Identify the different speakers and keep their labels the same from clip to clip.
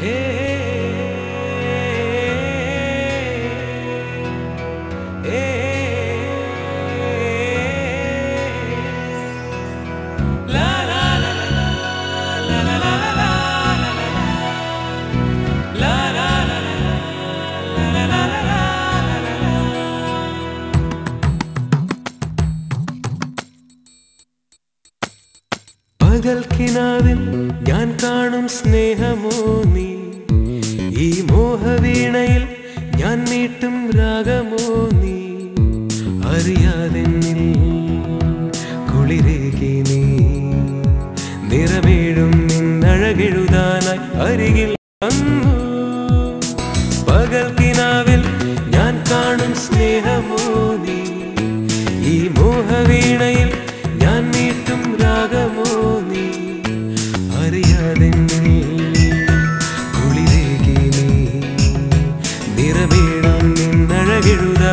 Speaker 1: Hey. പകൽക്കിനാവിൽ ഞാൻ കാണും സ്നേഹമോ നീ. ഈ മോഹവീണയിൽ ഞാൻ നീട്ടും രാഗമോ നീ. അറിയാതെ കുളിരേകി നീ. നിറമേഴും നിന്നഴകെഴുതാനായി അരികിൽ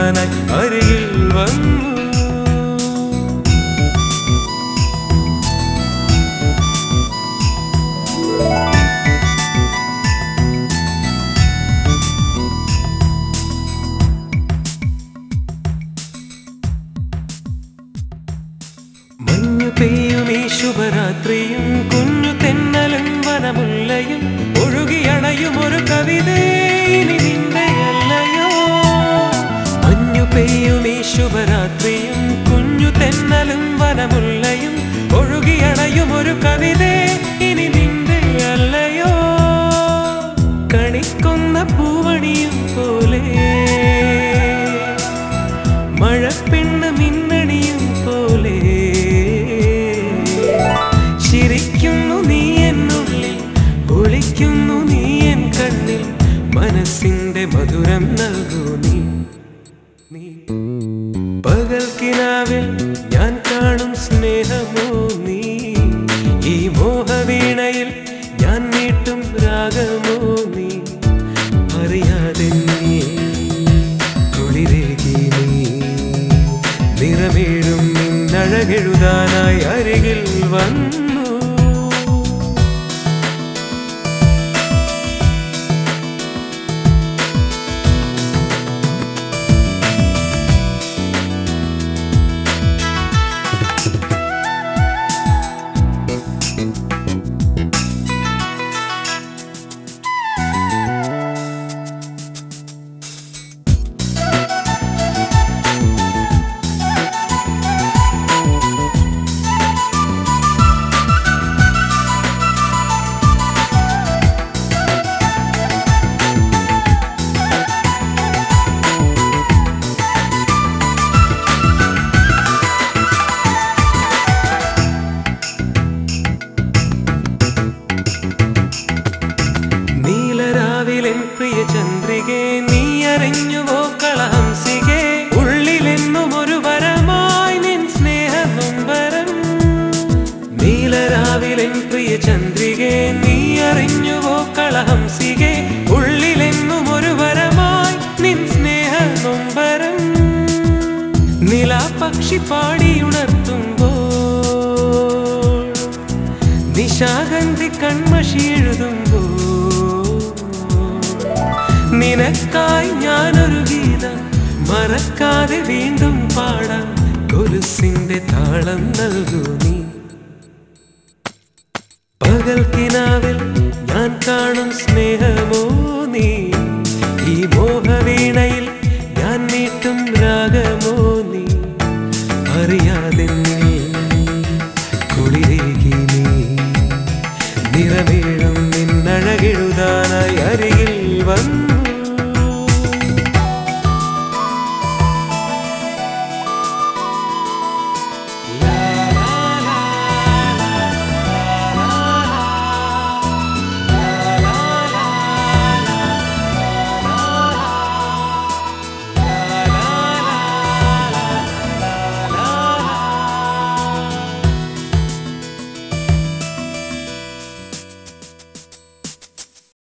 Speaker 1: നിന്നഴകെഴുതാനായി അരികിൽ വന്നു. മഞ്ഞു പെയ്യും ഈ ശുഭരാത്രിയും കുഞ്ഞു തെന്നലും വനമുള്ളയും ഒഴുകിയണയും ഒരു കവിതേ ഈ ശുഭരാത്രിയും കുഞ്ഞു തെന്നലും വനമുല്ലയും ഒഴുകിയണയും ഒരു കവിതേ ഇനി നിന്റെ അല്ലയോ. കണിക്കുന്ന പൂവണിയും പോലെ മഴപ്പെണ്ണ് മിന്നണിയും പോലെ ചിരിക്കുന്നു നീ എന്നുള്ളിൽ ഒളിക്കുന്നു നീ എൻ കണ്ണിൽ. മനസ്സിന്റെ മധുരം നൽകൂ. കാണും സ്നേഹമോ? ചന്ദ്രികെ നീ അറിഞ്ഞുവോ കളഹംസികെ? ഉള്ളിലെന്നും ഒരു വരമായി നിൻ സ്നേഹ സ്നേഹനൊമ്പരം നിലാപക്ഷി പാടിയുണർത്തുമ്പോൾ നിശാഗന്ധി കൺമഷി എഴുതുമ്പോ നിനക്കായി ഞാനൊരു ഗീതം മറക്കാതെ വീണ്ടും പാടാം. കൊലുസിന്റെ താളം നൽകൂ നീ. പൈതൽക്കിനാവിൽ ഞാൻ കാണും സ്നേഹമോ നീ? ഈ മോഹവീണയിൽ ഞാൻ നീട്ടും രാഗമോ നീ? അറിയാതെ നീ കുളിരേകി നിന്നഴകെഴുതാനായി അരികിൽ വന്നു